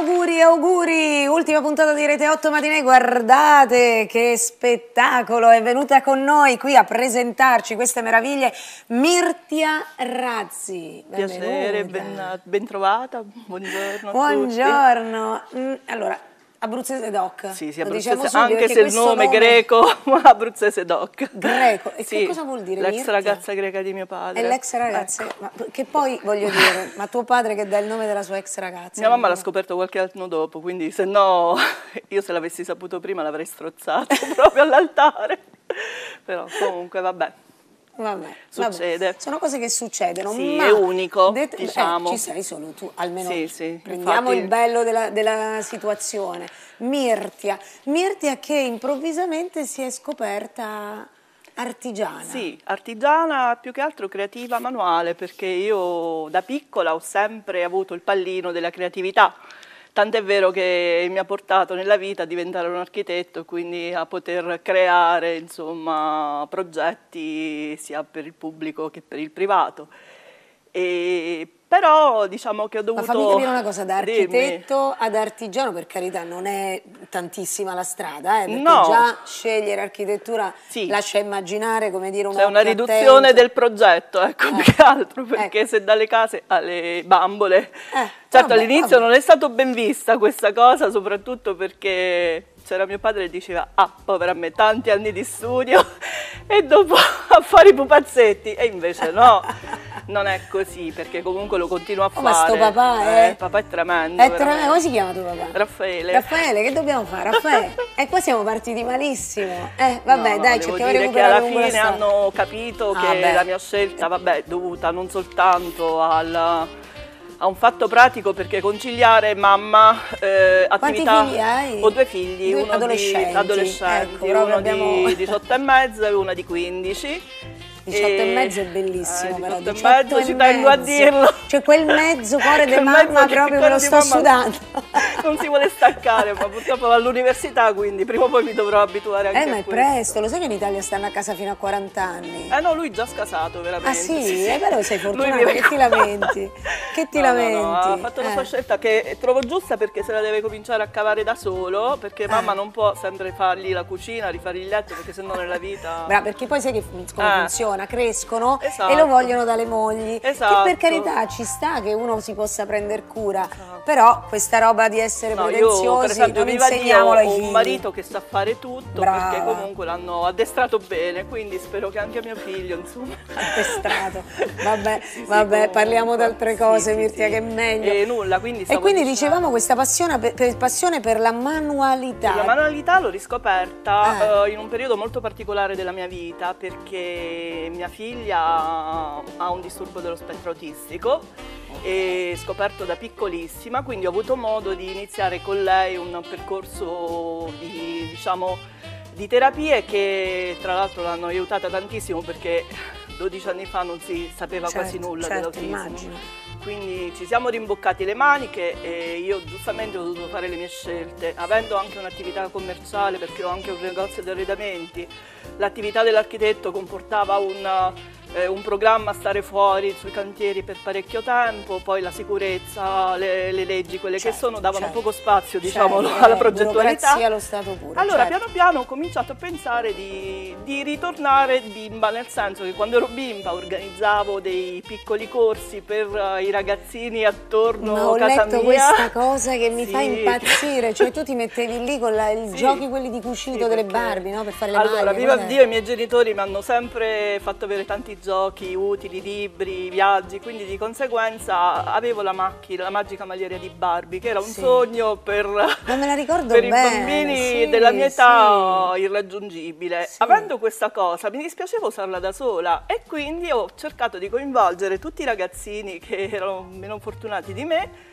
auguri, auguri! Ultima puntata di Rete 8 Matinee, guardate che spettacolo! È venuta con noi qui a presentarci queste meraviglie Mirtia Razzi. Piacere, ben, ben trovata, buongiorno. Buongiorno. Mm, allora, Abruzzese Doc. Sì, sì, abruzzese, diciamo anche se il nome, nome greco, ma abruzzese Doc. Greco, e sì, che cosa vuol dire? L'ex ragazza greca di mio padre. È l'ex ragazza, ecco. ma, che poi voglio dire, ma tuo padre che dà il nome della sua ex ragazza? Mia mamma l'ha scoperto qualche anno dopo, quindi se no io se l'avessi saputo prima l'avrei strozzato proprio all'altare. Però comunque vabbè. Vabbè, succede. Vabbè. Sono cose che succedono. Sì, è unico, det- diciamo. Eh, ci sei solo tu, almeno sì, sì, prendiamo infatti... il bello della, della, situazione. Mirtia, Mirtia che improvvisamente si è scoperta artigiana. Sì, artigiana più che altro creativa manuale, perché io da piccola ho sempre avuto il pallino della creatività Tant'è vero che mi ha portato nella vita a diventare un architetto, quindi a poter creare insomma, progetti sia per il pubblico che per il privato. E però diciamo che ho dovuto... Ma fammi capire una cosa, da architetto ad artigiano, per carità, non è tantissima la strada, eh, perché no. già scegliere architettura sì. lascia immaginare, come dire, un C'è una riduzione attento. del progetto, ecco, eh. più che altro, perché ecco. se dalle case alle bambole... Eh. Certo, all'inizio non è stato ben vista questa cosa, soprattutto perché c'era mio padre che diceva, ah, povera me, tanti anni di studio e dopo a fare i pupazzetti, e invece no. Non è così, perché comunque lo continuo a oh, fare. Ma sto papà, eh? eh papà è tremendo. È tremendo. Come si chiama tuo papà? Raffaele. Raffaele, che dobbiamo fare? Raffaele. e qua siamo partiti malissimo. Eh, vabbè, no, dai, cerchiamo di recuperare che alla fine hanno capito ah, che beh. la mia scelta, vabbè, è dovuta non soltanto al a un fatto pratico perché conciliare mamma, eh, attività... figli hai? Ho due figli, due uno adolescenti, di adolescenti ecco, uno abbiamo... di 18 e mezzo e uno di 15 18 e, e mezzo è bellissimo, eh, però 18 e mezzo ci tengo a dirlo. Cioè quel mezzo cuore di mamma proprio me lo sto sudando. Non si vuole staccare, ma purtroppo va all'università, quindi prima o poi mi dovrò abituare anche eh, a questo. Eh, ma è presto, lo sai che in Italia stanno a casa fino a 40 anni? Eh no, lui già scasato, veramente. Ah sì? sì, sì. Eh, però sei fortunato, che ti lamenti? Che ti no, lamenti? No, no, ha fatto una sua eh. scelta che trovo giusta perché se la deve cominciare a cavare da solo, perché mamma non può sempre fargli la cucina, rifare il letto, perché sennò nella vita... Brava, perché poi sai che come funziona, crescono esatto. e lo vogliono dalle mogli. Esatto. Che per carità ci sta che uno si possa prendere cura, esatto. però questa roba di essere no, pretenziosi io, per esempio, non insegniamolo ai figli. Un marito che sa fare tutto Brava. perché comunque l'hanno addestrato bene, quindi spero che anche mio figlio, insomma. Addestrato. Vabbè, sì, vabbè, sì, parliamo di altre cose, sì, Mirtia, che è meglio. E nulla, quindi E quindi dicevamo questa passione per, passione per la manualità. La manualità l'ho riscoperta eh. uh, in un periodo molto particolare della mia vita perché mia figlia ha un disturbo dello spettro autistico e scoperto da piccolissima, quindi ho avuto modo di iniziare con lei un percorso di, diciamo, di terapie che tra l'altro l'hanno aiutata tantissimo perché 12 anni fa non si sapeva certo, quasi nulla certo, dell'autismo. Quindi ci siamo rimboccati le maniche e io giustamente ho dovuto fare le mie scelte, avendo anche un'attività commerciale perché ho anche un negozio di arredamenti. L'attività dell'architetto comportava un eh, un programma stare fuori sui cantieri per parecchio tempo, poi la sicurezza, le, le leggi, quelle certo, che sono, davano certo, poco spazio diciamo, certo, alla progettualità. Pure, allora certo. piano piano ho cominciato a pensare di, di, ritornare bimba, nel senso che quando ero bimba organizzavo dei piccoli corsi per uh, i ragazzini attorno Ma ho a casa letto mia. questa cosa che mi sì. fa impazzire, cioè tu ti mettevi lì con la, i sì. giochi quelli di cucito sì, delle Barbie, no? Per fare le allora. Allora, viva Dio, i miei genitori mi hanno sempre fatto avere tanti giochi utili, libri, viaggi, quindi di conseguenza avevo la macchina, la magica magliera di Barbie, che era un sì. sogno per, per i bambini sì, della mia età sì. irraggiungibile. Avendo questa cosa mi dispiaceva usarla da sola e quindi ho cercato di coinvolgere tutti i ragazzini che erano meno fortunati di me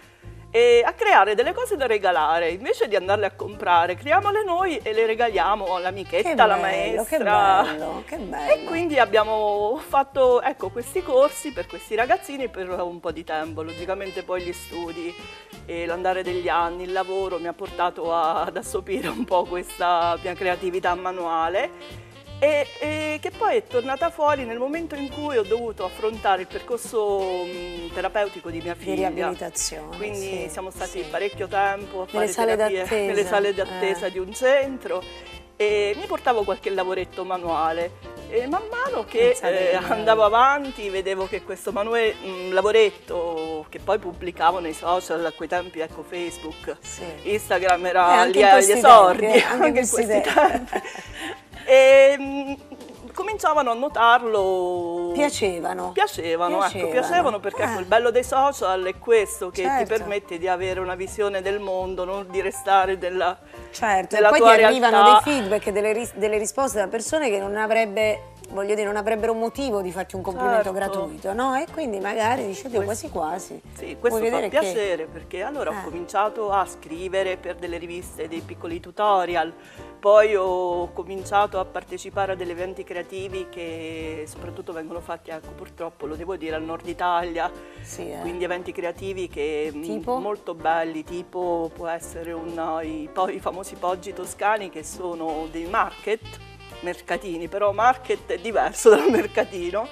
e a creare delle cose da regalare. Invece di andarle a comprare creiamole noi e le regaliamo all'amichetta, alla maestra che bello, che bello. e quindi abbiamo fatto ecco, questi corsi per questi ragazzini per un po' di tempo. Logicamente poi gli studi e l'andare degli anni, il lavoro mi ha portato ad assopire un po' questa mia creatività manuale e, e, che poi è tornata fuori nel momento in cui ho dovuto affrontare il percorso mh, terapeutico di mia figlia. Di riabilitazione. Quindi sì, siamo stati sì. parecchio tempo a nelle fare terapie nelle sale d'attesa eh. di un centro e mi portavo qualche lavoretto manuale e man mano che eh, andavo avanti vedevo che questo manue, mh, lavoretto che poi pubblicavo nei social a quei tempi, ecco Facebook, sì. Instagram era lì agli esordi, tempi, anche, anche in questi tempi. e mh, cominciavano a notarlo. Piacevano. Piacevano, piacevano. ecco, piacevano perché eh. ecco, il bello dei social è questo che certo. ti permette di avere una visione del mondo, non di restare della, certo. della e poi ti arrivano dei feedback, delle, delle risposte da persone che non avrebbe voglio dire, non avrebbero motivo di farti un complimento certo. gratuito, no? E quindi magari dici, Dio, quasi quasi. Sì, questo fa piacere che... perché allora eh. ho cominciato a scrivere per delle riviste dei piccoli tutorial, poi ho cominciato a partecipare a degli eventi creativi che soprattutto vengono fatti, ecco, purtroppo lo devo dire, al nord Italia, sì, eh. quindi eventi creativi che mm, tipo? molto belli, tipo può essere un, i, i famosi poggi toscani che sono dei market mercatini, però market è diverso dal mercatino,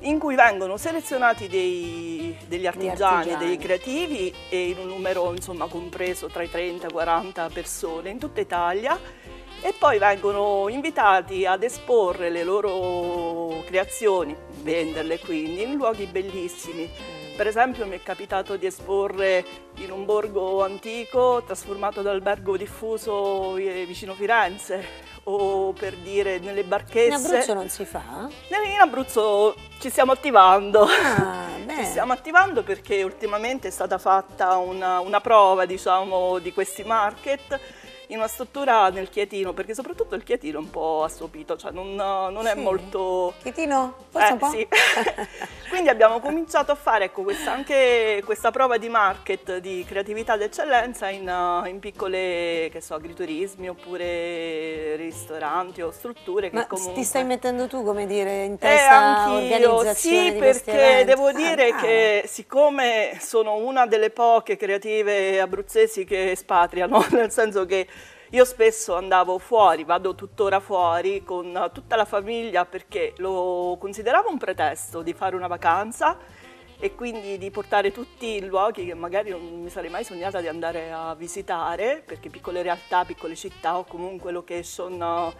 in cui vengono selezionati dei, degli artigiani, artigiani, dei creativi e in un numero insomma compreso tra i 30 e i 40 persone in tutta Italia e poi vengono invitati ad esporre le loro creazioni, venderle quindi in luoghi bellissimi. Per esempio mi è capitato di esporre in un borgo antico trasformato da albergo diffuso eh, vicino Firenze o per dire nelle barchesse. In Abruzzo non si fa? In Abruzzo ci stiamo attivando. Ah, ci stiamo attivando perché ultimamente è stata fatta una, una prova diciamo, di questi market in una struttura nel Chietino, perché soprattutto il Chietino è un po' assopito, cioè non, non è molto... Chietino? Forse eh, un po'? Sì. Quindi abbiamo cominciato a fare ecco, questa, anche questa prova di market di creatività d'eccellenza in, in, piccole, che so, agriturismi oppure ristoranti o strutture che Ma comunque... ti stai mettendo tu, come dire, in testa eh, organizzazione Sì, perché devo dire ah, che siccome sono una delle poche creative abruzzesi che espatriano, nel senso che io spesso andavo fuori, vado tuttora fuori con tutta la famiglia perché lo consideravo un pretesto di fare una vacanza e quindi di portare tutti in luoghi che magari non mi sarei mai sognata di andare a visitare, perché piccole realtà, piccole città o comunque location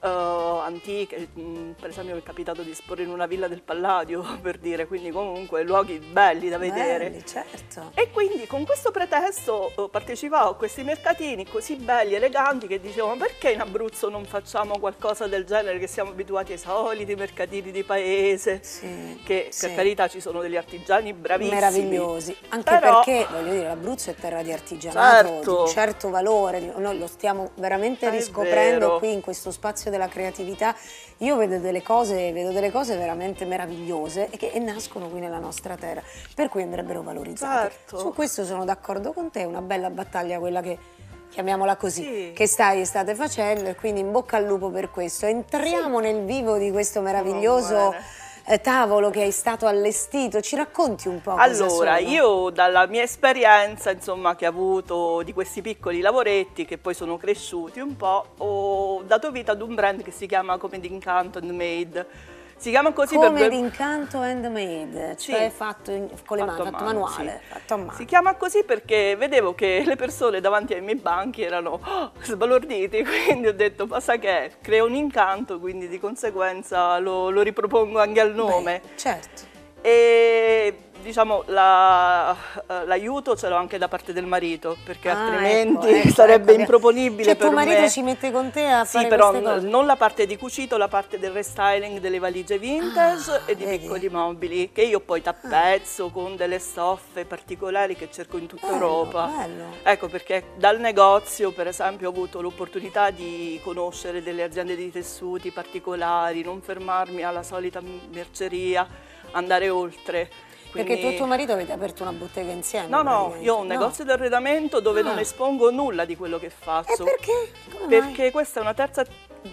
uh, antiche, mm, per esempio mi è capitato di esporre in una villa del Palladio, per dire, quindi comunque luoghi belli da vedere. Belli, certo. E quindi con questo pretesto uh, partecipavo a questi mercatini così belli, eleganti, che dicevo, ma perché in Abruzzo non facciamo qualcosa del genere, che siamo abituati ai soliti mercatini di paese, sì, che sì. per carità ci sono degli artigiani bravissimi. Meravigliosi, anche Però, perché, voglio dire, l'Abruzzo è terra di artigianato, certo. di un certo valore, noi lo stiamo veramente riscoprendo qui in questo spazio della creatività, io vedo delle cose, vedo delle cose veramente meravigliose e che nascono qui nella nostra terra, per cui andrebbero valorizzate. Certo. Su questo sono d'accordo con te, è una bella battaglia quella che chiamiamola così, sì. che stai e state facendo e quindi in bocca al lupo per questo. Entriamo sì. nel vivo di questo meraviglioso... Oh, eh, tavolo che hai stato allestito, ci racconti un po' Allora, io dalla mia esperienza, insomma, che ho avuto di questi piccoli lavoretti che poi sono cresciuti un po', ho dato vita ad un brand che si chiama Come d'Incanto Made si chiama così Come per... d'incanto handmade, cioè sì. fatto in, con le fatto mani, fatto mano, manuale, sì. fatto a mano. Si chiama così perché vedevo che le persone davanti ai miei banchi erano oh, sbalorditi, quindi ho detto, ma sa che creo un incanto, quindi di conseguenza lo, lo ripropongo anche al nome. Beh, certo. E diciamo, la, eh, l'aiuto ce l'ho anche da parte del marito, perché ah, altrimenti ecco, ecco, sarebbe ecco. improponibile cioè, per tuo marito me. si mette con te a sì, fare però non la parte di cucito, la parte del restyling delle valigie vintage ah, e di vedi. piccoli mobili, che io poi tappezzo ah. con delle stoffe particolari che cerco in tutta bello, Europa. Bello. Ecco, perché dal negozio, per esempio, ho avuto l'opportunità di conoscere delle aziende di tessuti particolari, non fermarmi alla solita merceria, andare oltre. Quindi... Perché tu e tuo marito avete aperto una bottega insieme? No, no, io ho un negozio no. di arredamento dove ah. non espongo nulla di quello che faccio. E perché? Come perché mai? questa è una terza,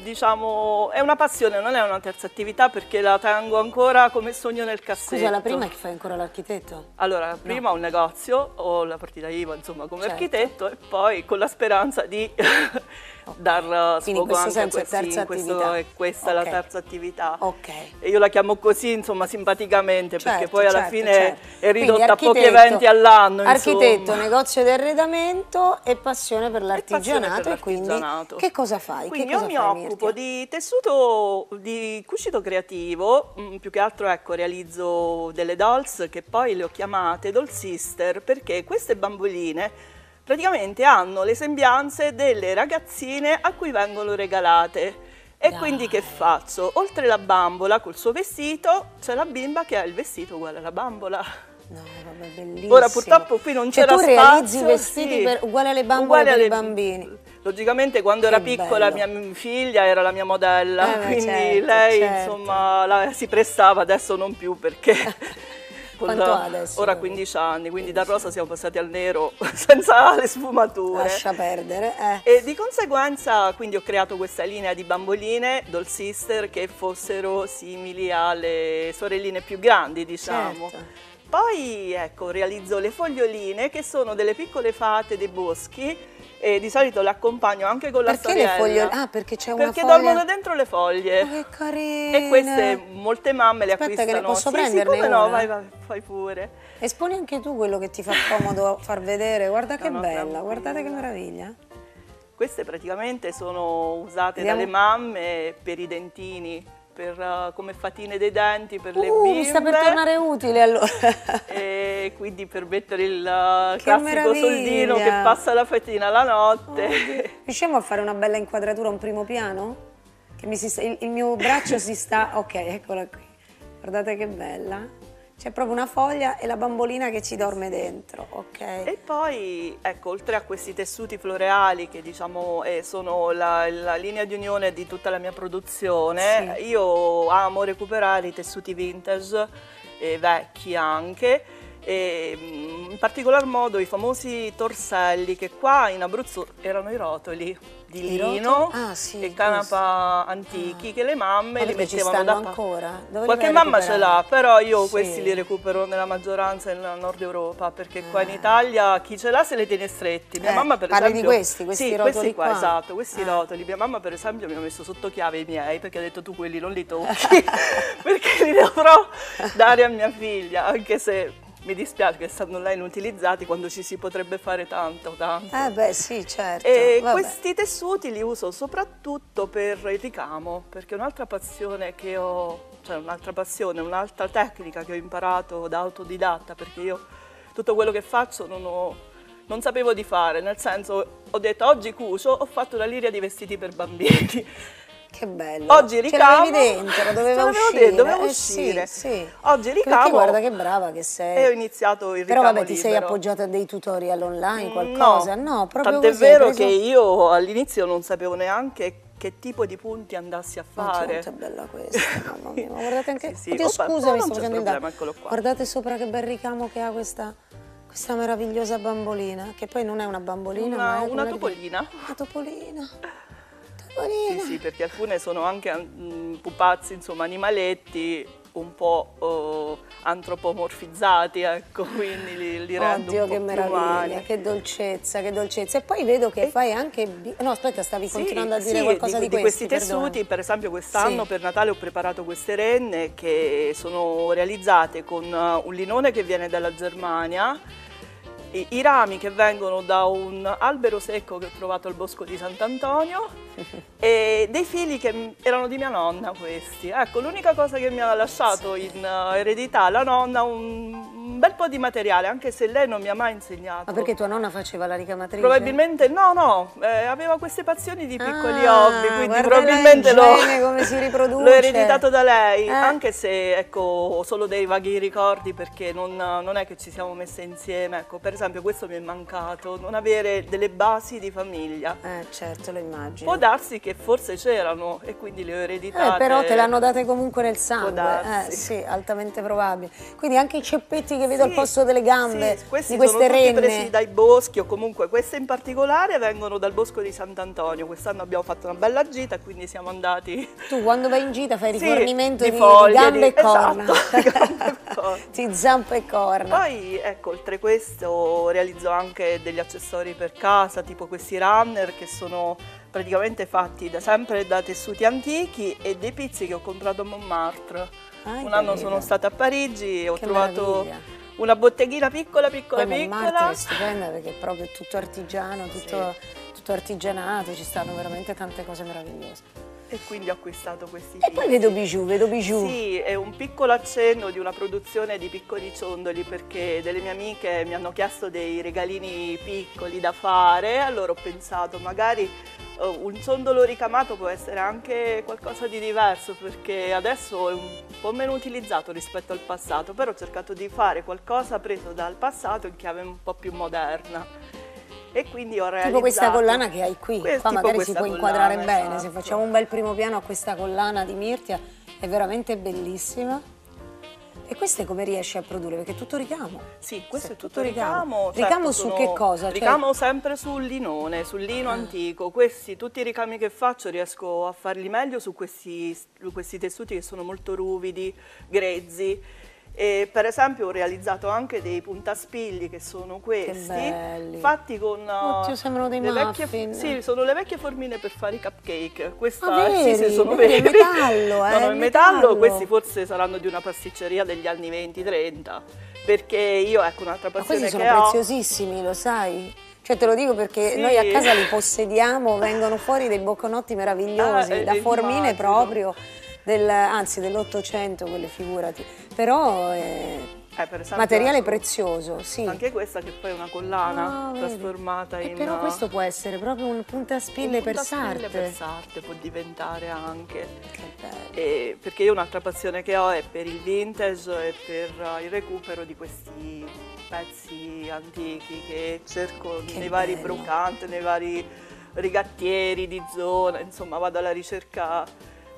diciamo, è una passione, non è una terza attività perché la tengo ancora come sogno nel cassetto. Scusa, la prima è che fai ancora l'architetto? Allora, la prima no. ho un negozio, ho la partita IVA insomma come certo. architetto e poi con la speranza di dar Quindi in sfogo anche a è questo, terza questo- attività. è questa Ok. la terza attività. Ok. E io la chiamo così, insomma, simpaticamente, perché Certo, poi alla certo, fine certo. è Quindi ridotta a pochi eventi all'anno. Architetto, negozio di arredamento e passione per l'artigianato. E quindi che cosa fai? Quindi che io mi fai, occupo Mirtia? di tessuto, di cuscito creativo, mm, più che altro ecco, realizzo delle dolls che poi le ho chiamate doll sister perché queste bamboline praticamente hanno le sembianze delle ragazzine a cui vengono regalate. E Dai. quindi che faccio? Oltre la bambola col suo vestito, c'è la bimba che ha il vestito uguale alla bambola. No, vabbè, bellissimo. Ora purtroppo qui non Cioè, c'era tu spazio. realizzi i vestiti sì. per- uguali alle bambole Uguali per i alle- bambini. Logicamente quando era Che piccola bello. mia figlia era la mia modella, Eh quindi certo, lei certo. insomma la- si prestava, adesso non più perché Quanto ha adesso? ora 15 anni, quindi dal rosa siamo passati al nero senza le sfumature. Lascia perdere. Eh. E di conseguenza quindi ho creato questa linea di bamboline, doll sister, che fossero simili alle sorelline più grandi, diciamo. Certo. Poi ecco, realizzo le foglioline che sono delle piccole fate dei boschi e di solito le accompagno anche con la Perché le storiella. foglie? Ah, perché c'è una Perché foglia. dormono dentro le foglie. Ma che carine. E queste molte mamme le Aspetta che acquistano. ne posso sì, prenderne sì, come no, vai, vai, fai pure. Esponi anche tu quello che ti fa comodo far vedere. Guarda che No, bella, guardate che meraviglia. Queste praticamente sono usate Vediamo. dalle mamme per i dentini, per, eh, come fatine dei denti per le Uh, bimbe. mi sta per tornare utile allora. E quindi per mettere il eh, Che classico meraviglia. soldino che passa la fatina la notte. Riusciamo a fare una bella inquadratura, un primo piano? Che mi si sta- il, il mio braccio si sta... Ok, eccola qui. Guardate che bella. C'è proprio una foglia e la bambolina che ci dorme dentro, ok? E poi, ecco, oltre a questi tessuti floreali che diciamo eh, sono la, la linea di unione di tutta la mia produzione, Sì. io amo recuperare i tessuti vintage, eh, vecchi anche, e mm, in particolar modo i famosi torselli che qua in Abruzzo erano i rotoli di lino? Ah, sì, e canapa antichi che le mamme Ma li perché ci mettevano da ancora? Dove li Qualche mamma ce l'ha, però io Sì. questi li recupero nella maggioranza nel nord Europa, perché qua in Italia chi ce l'ha se li tiene stretti. Mia Eh, mamma per parli di esempio questi, questi sì, rotoli questi qua, qua? esatto, questi Ah. rotoli. Mia mamma per esempio mi ha messo sotto chiave i miei perché ha detto tu quelli non li tocchi, perché li dovrò dare a mia figlia, anche se mi dispiace che stanno là inutilizzati quando ci si potrebbe fare tanto, tanto. Eh beh, sì, certo. E Vabbè. questi tessuti li uso soprattutto per il ricamo, perché un'altra passione che ho, cioè un'altra passione, un'altra tecnica che ho imparato da autodidatta, perché io tutto quello che faccio non, ho- non sapevo di fare, nel senso ho detto oggi cucio, ho fatto la liria di vestiti per bambini. Che bello. Oggi Ce ricamo. l'avevi dentro, doveva Ce uscire. dentro, doveva eh, uscire. Sì, sì. Oggi Perché ricamo. guarda che brava che sei. E ho iniziato il Però ricamo vabbè, ti sei libero. appoggiata a dei tutorial online, qualcosa? No, proprio Tant'è così, vero preso- che io all'inizio non sapevo neanche che tipo di punti andassi a Ma fare. quanto è bella questa, mamma mia. Ma guardate anche... Sì, sì. Oddio, Oh, pa- scusa, no, mi sto facendo problema, danno. eccolo qua. Guardate sopra che bel ricamo che ha questa, questa meravigliosa bambolina, che poi non è una bambolina, Una- ma è una topolina. Una topolina. Sì, sì, perché alcune sono anche mm, pupazzi, insomma, animaletti un po' eh, antropomorfizzati, ecco, quindi li, li rendo Oddio, che meraviglia, umani. che dolcezza, che dolcezza. E poi vedo che E- fai anche... No, aspetta, stavi Sì, continuando a dire sì, qualcosa di, questi questi, tessuti, per esempio quest'anno Sì. per Natale ho preparato queste renne che sono realizzate con eh, un linone che viene dalla Germania, i, i rami che vengono da un albero secco che ho trovato al bosco di Sant'Antonio e dei fili che erano di mia nonna questi. Ecco, l'unica cosa che mi ha lasciato in eh, eredità la nonna un, un bel po' di materiale, anche se lei non mi ha mai insegnato. Ma perché tua nonna faceva la ricamatrice? Probabilmente no, no, eh, aveva queste passioni di piccoli Ah, hobby, quindi probabilmente gene, come si riproduce. l'ho ereditato da lei, Eh. anche se ecco, ho solo dei vaghi ricordi perché non, non è che ci siamo messe insieme. Ecco, per esempio questo mi è mancato, non avere delle basi di famiglia. Eh, certo, lo immagino. Può darsi che forse c'erano e quindi le ho ereditate. Eh, però te l'hanno date comunque nel sangue, eh, sì, altamente probabile. Quindi anche i ceppetti che vedo al Sì, posto delle gambe sì, questi di queste renne. presi dai boschi o comunque queste in particolare vengono dal bosco di Sant'Antonio. Quest'anno abbiamo fatto una bella gita quindi siamo andati Tu quando vai in gita fai Sì, rifornimento di di, foglie, di gambe di- e corna. esatto, di zampe e corna. Poi ecco, oltre questo realizzo anche degli accessori per casa, tipo questi runner che sono praticamente fatti da sempre da tessuti antichi e dei pizzi che ho comprato a Montmartre. Ah, Un anno sono stata a Parigi e ho Che trovato meraviglia. Una botteghina piccola, piccola, Poi piccola. è stupenda perché è proprio tutto artigiano, tutto, tutto artigianato, ci stanno veramente tante cose meravigliose. E quindi ho acquistato questi E poi vedo bijou, vedo bijou. Sì, è un piccolo accenno di una produzione di piccoli ciondoli perché delle mie amiche mi hanno chiesto dei regalini piccoli da fare, allora ho pensato magari eh, un ciondolo ricamato può essere anche qualcosa di diverso perché adesso è un po' meno utilizzato rispetto al passato, però ho cercato di fare qualcosa preso dal passato in chiave un po' più moderna. E quindi ho realizzato... Tipo questa collana che hai qui, qua magari si può inquadrare collana, bene, se esatto. facciamo un bel primo piano a questa collana di Mirtia, è veramente bellissima. E queste come riesci a produrre? Perché è tutto ricamo. Sì, questo Sì, è tutto ricamo. ricamo. Ricamo su sono- che cosa? Cioè- Ricamo sempre sul linone, sul lino antico. Questi, tutti i ricami che faccio riesco a farli meglio su questi, su questi tessuti che sono molto ruvidi, grezzi. E per esempio ho realizzato anche dei puntaspigli che sono questi, belli. fatti con uh, Oddio, sembrano dei le vecchie, muffin. sì, sono le vecchie formine per fare i cupcake. Questa, Ah, sì, sì, sono veri. metallo, eh, Sono in metallo, metallo. questi forse saranno di una pasticceria degli anni 20-30, perché io ecco un'altra Ma passione questi sono che ho. preziosissimi, lo sai? Cioè te lo dico perché Sì. noi a casa li possediamo, vengono fuori dei bocconotti meravigliosi, Ah, da formine immagino. proprio, del, anzi dell'Ottocento, quelle figurati. Però è Eh, per esempio, materiale prezioso, sì. Anche questa che poi è una collana Ah, vedi. trasformata in... però questo può essere proprio un puntaspille un per puntaspille sarte. per sarte può diventare anche. Che bello. E perché io un'altra passione che ho è per il vintage e per eh, il recupero di questi pezzi antichi che cerco Che nei vari bello. brocanti, nei vari rigattieri di zona, insomma vado alla ricerca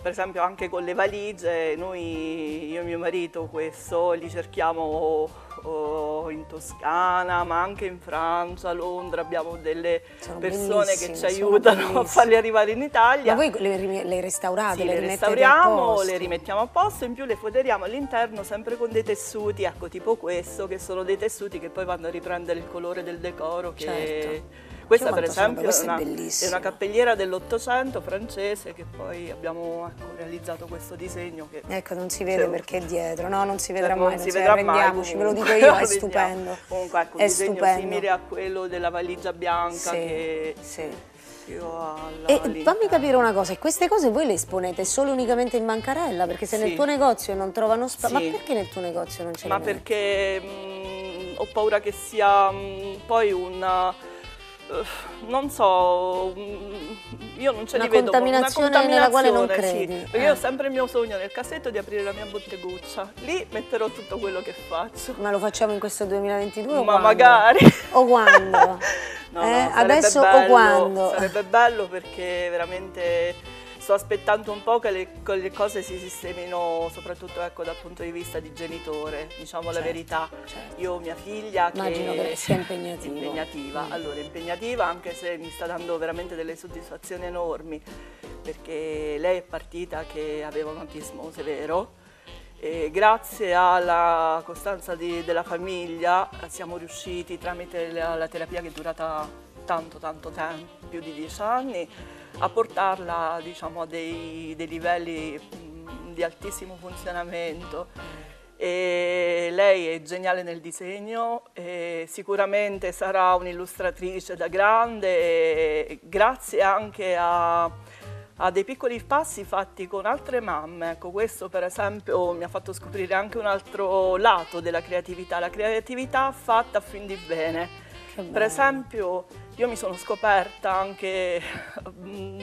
per esempio anche con le valigie, noi, io e mio marito questo li cerchiamo oh, in Toscana, ma anche in Francia, a Londra, abbiamo delle Sono persone che ci aiutano a farli arrivare in Italia. Ma voi le, le restaurate, Sì, le, le restauriamo, le rimettiamo a posto, in più le foderiamo all'interno sempre con dei tessuti, ecco tipo questo, che sono dei tessuti che poi vanno a riprendere il colore del decoro. Che... Questa Dio, per esempio è una, è una cappelliera dell'Ottocento francese che poi abbiamo ecco, realizzato questo disegno. Che... Ecco, non si vede Cioè, perché è dietro, no, non si vedrà non mai, si vedrà mai, arrendiamoci, ve lo dico comunque. io, è stupendo. Comunque ecco, un è disegno stupendo. simile a quello della valigia bianca Sì, che sì. io ho alla- E fammi all'interno. capire una cosa, queste cose voi le esponete solo unicamente in bancarella? Perché se Sì. nel tuo negozio non trovano spazio, Sì. ma perché nel tuo negozio non ce Ma perché mh, ho paura che sia mh, poi una... eh, non so, mh, io non ce Una li vedo contaminazione nella quale non credi. Sì, perché Eh. io ho sempre il mio sogno nel cassetto di aprire la mia botteguccia. Lì metterò tutto quello che faccio. Ma lo facciamo in questo 2022 o Ma quando? magari. O quando? No, Eh, no, adesso o bello, quando? Sarebbe bello perché veramente sto aspettando un po' che le, che le cose si sistemino, soprattutto ecco, dal punto di vista di genitore, diciamo la Certo, verità. certo. Io mia figlia Immagino che sia impegnativo. impegnativa. Mm. Allora, impegnativa anche se mi sta dando veramente delle soddisfazioni enormi, perché lei è partita che aveva un autismo severo e grazie alla costanza di- della famiglia siamo riusciti tramite la, la terapia che è durata tanto tanto tempo, più di dieci anni, a portarla diciamo, a dei, dei livelli di altissimo funzionamento. E lei è geniale nel disegno, sicuramente sarà un'illustratrice da grande, grazie anche a, a dei piccoli passi fatti con altre mamme. Ecco, questo per esempio mi ha fatto scoprire anche un altro lato della creatività, la creatività fatta a fin di bene. Per esempio, io mi sono scoperta anche mm,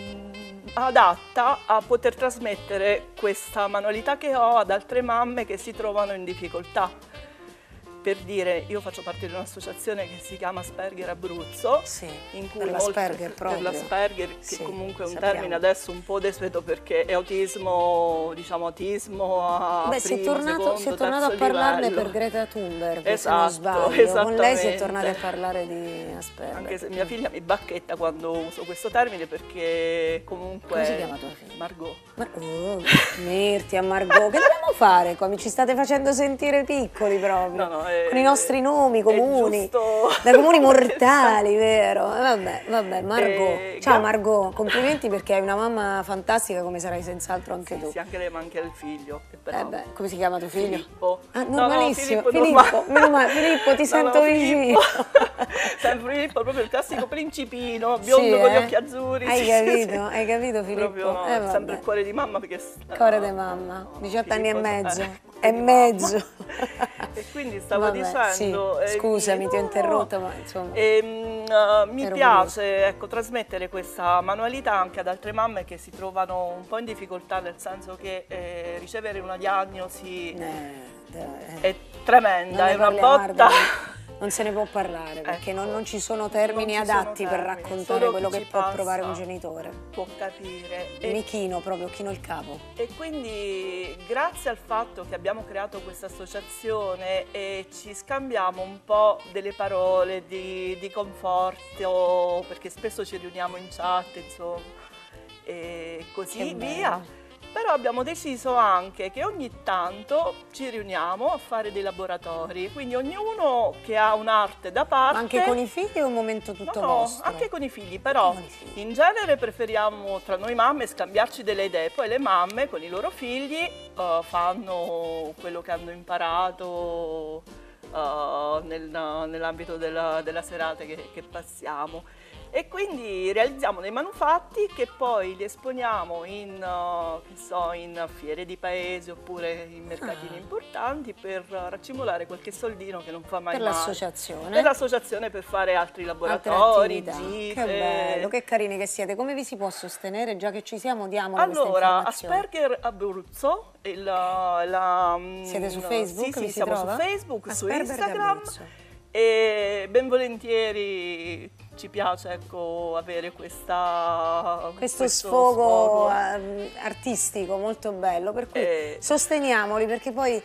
adatta a poter trasmettere questa manualità che ho ad altre mamme che si trovano in difficoltà. Per dire, io faccio parte di un'associazione che si chiama Asperger Abruzzo, Sì, in cui per l'Asperger proprio. Per l'Asperger, che Sì, comunque è un sappiamo. termine adesso un po' desueto perché è autismo, diciamo autismo a Beh, si è primo, tornato, secondo, si è tornato a parlarne livello. per Greta Thunberg, se Esatto, non sbaglio. Con lei si è tornati a parlare di Asperger. Anche se mia figlia mi bacchetta quando uso questo termine perché comunque... Come si chiama tua figlia? Margot. Ma, oh, Mirti, a Margot, che dobbiamo fare qua? Mi ci state facendo sentire piccoli proprio. No, no, con i nostri nomi comuni, da comuni mortali, vero? Eh, vabbè, vabbè, Margot. Eh, Ciao Margot, complimenti perché hai una mamma fantastica come sarai senz'altro anche Sì, tu. sì, anche lei, ma anche il figlio. però- Eh beh, come si chiama tuo figlio? Filippo. Ah, No, no, normalissimo. Filippo, Filippo, meno male, Filippo, ti No, sento no, vicino. Filippo. Sempre Filippo, proprio il classico principino, biondo Sì, con gli eh? occhi azzurri. Hai sì, capito? Hai capito Filippo? Proprio no, Eh, sempre il cuore di mamma perché... Cuore di mamma, 18 anni e Filippo, mezzo. eh, e di mezzo. E quindi stavo Vabbè, dicendo... sì, eh, scusami, che- ti ho interrotto, ma insomma. Ehm, eh, mi piace ecco, trasmettere questa manualità anche ad altre mamme che si trovano un po' in difficoltà, nel senso che eh, ricevere una diagnosi Eh, eh. è tremenda, è una botta. Non se ne può parlare perché Ecco, non, non ci sono termini ci sono adatti per termini, raccontare solo quello che può provare un genitore. Può capire. E- Mi chino proprio, chino il capo. E quindi grazie al fatto che abbiamo creato questa associazione e ci scambiamo un po' delle parole di, di conforto, perché spesso ci riuniamo in chat, insomma, e così Che via. bello. Però abbiamo deciso anche che ogni tanto ci riuniamo a fare dei laboratori, quindi ognuno che ha un'arte da parte... Ma anche con i figli è un momento tutto No, no, vostro? anche con i figli, però i figli. in genere preferiamo tra noi mamme scambiarci delle idee, poi le mamme con i loro figli eh, fanno quello che hanno imparato eh, nel- nell'ambito della, della serata che, che passiamo. E quindi realizziamo dei manufatti che poi li esponiamo in, che so, in fiere di paese oppure in mercatini Ah. importanti per raccimolare qualche soldino che non fa mai Per l'associazione? Per l'associazione per fare altri laboratori, gite. Che bello, che carini che siete. Come vi si può sostenere? Già che ci siamo, queste Allora. Asperger Abruzzo, il, la, mm, Siete su Facebook? Sì, sì, si siamo trova? su Facebook, su Asperger Instagram d'Abruzzo. e ben volentieri ci piace ecco, avere questa, Questo, sfogo, ehm, artistico molto bello, per cui Eh. sosteniamoli perché poi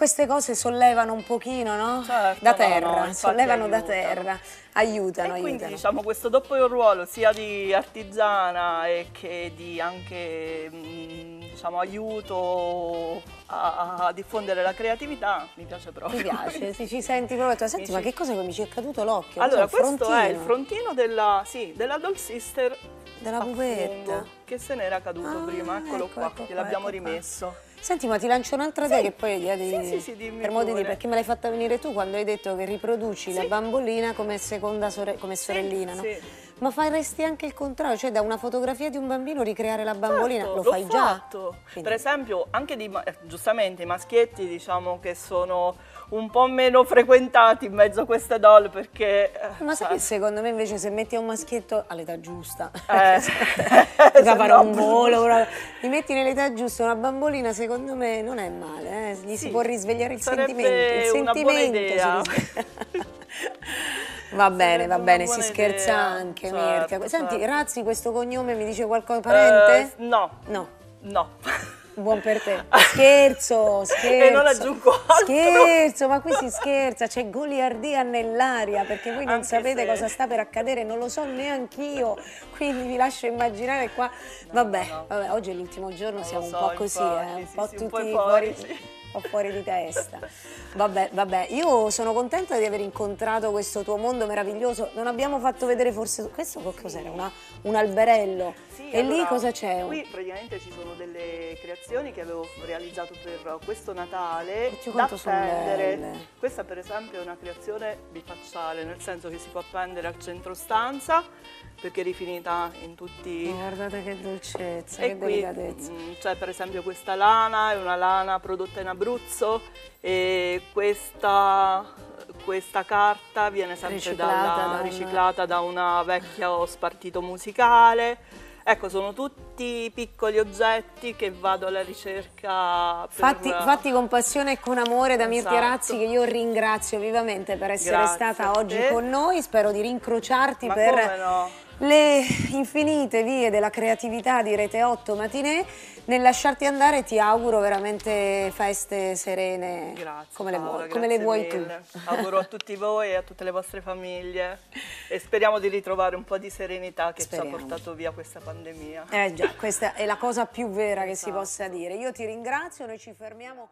queste cose sollevano un pochino, no? Certo, da no, terra, no, infatti sollevano da aiutano. terra, aiutano, E quindi aiutano. diciamo questo doppio ruolo sia di artigiana e che di anche mm, diciamo, aiuto a, a diffondere la creatività mi piace proprio. Mi piace, ti ci senti proprio. tu, Senti, Mi ma ci- che cosa che mi ci è caduto l'occhio? Allora, un questo è il frontino? frontino della, sì, della Doll Sister Della a che se n'era caduto Ah, prima, eccolo ecco, qua, ecco gliel'abbiamo ecco rimesso. Senti, ma ti lancio un'altra idea Sì. che poi dia di, Sì, sì, sì, dimmi per modo di perché me l'hai fatta venire tu quando hai detto che riproduci la Sì. bambolina come seconda sore- come sorellina, no? sì. Ma faresti anche il contrario, cioè da una fotografia di un bambino ricreare la bambolina, Certo, lo fai già? fatto. Quindi- Per esempio, anche di, eh, giustamente i maschietti diciamo che sono un po' meno frequentati in mezzo a queste doll perché... eh, Ma sai che secondo me invece se metti un maschietto all'età giusta, Eh, se fare no, un volo, proprio. li metti nell'età giusta, una bambolina secondo me non è male, eh? gli si Sì, può risvegliare il sentimento, il sentimento si. Va bene, va bene, si scherza idea, anche, certo, Mirka. Senti, certo. Razzi, questo cognome mi dice qualcosa parente? Eh, no, No, no. Buon per te. Scherzo, scherzo. E non aggiungo altro. Scherzo, ma qui si scherza, c'è goliardia nell'aria perché voi non Anche sapete se- cosa sta per accadere, non lo so neanch'io, quindi vi lascio immaginare qua. Vabbè, no. vabbè, oggi è l'ultimo giorno, lo siamo un so, po' così, infatti, eh, un sì, po' sì, tutti un po' fuori, fuori, sì. Po' fuori di testa. Vabbè, vabbè, io sono contenta di aver incontrato questo tuo mondo meraviglioso. Non abbiamo fatto vedere forse questo che cos'era? Un alberello. Sì, e lì allora, cosa c'è? Qui praticamente ci sono delle creazioni che avevo realizzato per questo Natale da appendere. Questa per esempio è una creazione bifacciale, nel senso che si può appendere al centro stanza perché è rifinita in tutti guardate che dolcezza, e che qui delicatezza. mm, c'è per esempio questa lana, è una lana prodotta in Abruzzo e questa, questa carta viene sempre Riciclata dalla- da una- riciclata da una vecchia spartito musicale. Ecco, sono tutti piccoli oggetti che vado alla ricerca per... Fatti, fatti con passione e con amore da Mirtia Esatto. Razzi che io ringrazio vivamente per essere Grazie stata oggi con noi, spero di rincrociarti Ma per? Le infinite vie della creatività di Rete 8 Matinè. Nel lasciarti andare ti auguro veramente feste serene Grazie come, le Paola, vuoi, come le vuoi tu. Auguro a tutti voi e a tutte le vostre famiglie e speriamo di ritrovare un po' di serenità che Speriamo. ci ha portato via questa pandemia. Eh già, questa è la cosa più vera che si Esatto. possa dire. Io ti ringrazio, noi ci fermiamo.